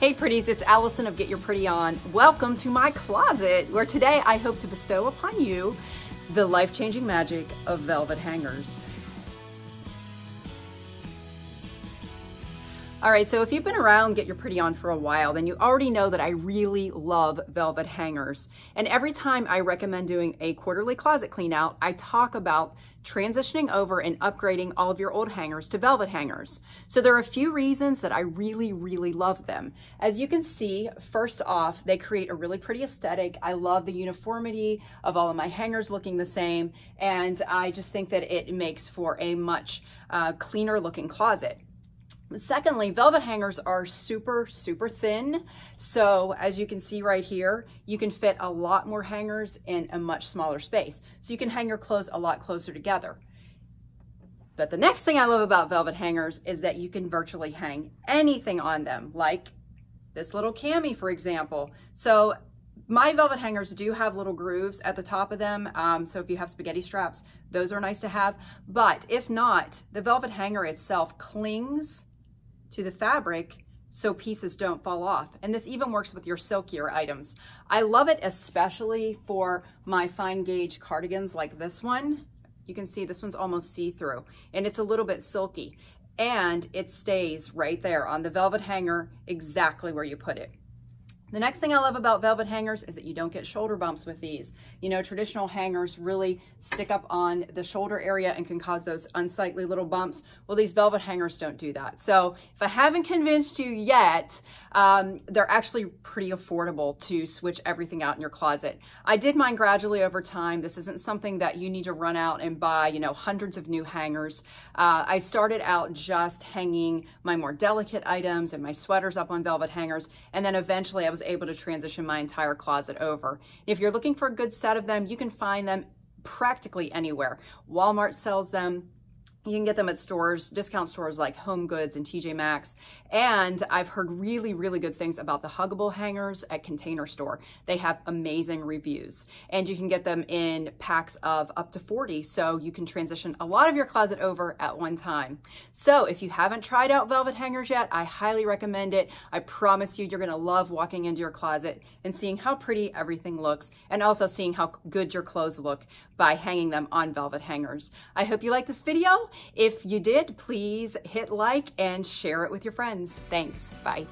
Hey pretties, it's Alison of Get Your Pretty On. Welcome to my closet, where today I hope to bestow upon you the life-changing magic of velvet hangers. All right, so if you've been around Get Your Pretty On for a while, then you already know that I really love velvet hangers. And every time I recommend doing a quarterly closet clean out, I talk about transitioning over and upgrading all of your old hangers to velvet hangers. So there are a few reasons that I really, really love them. As you can see, first off, they create a really pretty aesthetic. I love the uniformity of all of my hangers looking the same. And I just think that it makes for a much uh, cleaner looking closet. Secondly, velvet hangers are super, super thin. So as you can see right here, you can fit a lot more hangers in a much smaller space. So you can hang your clothes a lot closer together. But the next thing I love about velvet hangers is that you can virtually hang anything on them, like this little cami, for example. So my velvet hangers do have little grooves at the top of them. Um, so if you have spaghetti straps, those are nice to have. But if not, the velvet hanger itself clings to the fabric so pieces don't fall off. And this even works with your silkier items. I love it especially for my fine gauge cardigans like this one. You can see this one's almost see-through and it's a little bit silky and it stays right there on the velvet hanger exactly where you put it. The next thing I love about velvet hangers is that you don't get shoulder bumps with these. You know, traditional hangers really stick up on the shoulder area and can cause those unsightly little bumps. Well, these velvet hangers don't do that. So if I haven't convinced you yet, um, they're actually pretty affordable to switch everything out in your closet. I did mine gradually over time. This isn't something that you need to run out and buy, you know, hundreds of new hangers. Uh, I started out just hanging my more delicate items and my sweaters up on velvet hangers. And then eventually I was was able to transition my entire closet over. If you're looking for a good set of them, you can find them practically anywhere. Walmart sells them. You can get them at stores, discount stores like Home Goods and TJ Maxx. And I've heard really, really good things about the huggable hangers at Container Store. They have amazing reviews and you can get them in packs of up to 40. So you can transition a lot of your closet over at one time. So if you haven't tried out velvet hangers yet, I highly recommend it. I promise you, you're gonna love walking into your closet and seeing how pretty everything looks and also seeing how good your clothes look by hanging them on velvet hangers. I hope you like this video. If you did, please hit like and share it with your friends. Thanks. Bye.